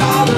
Come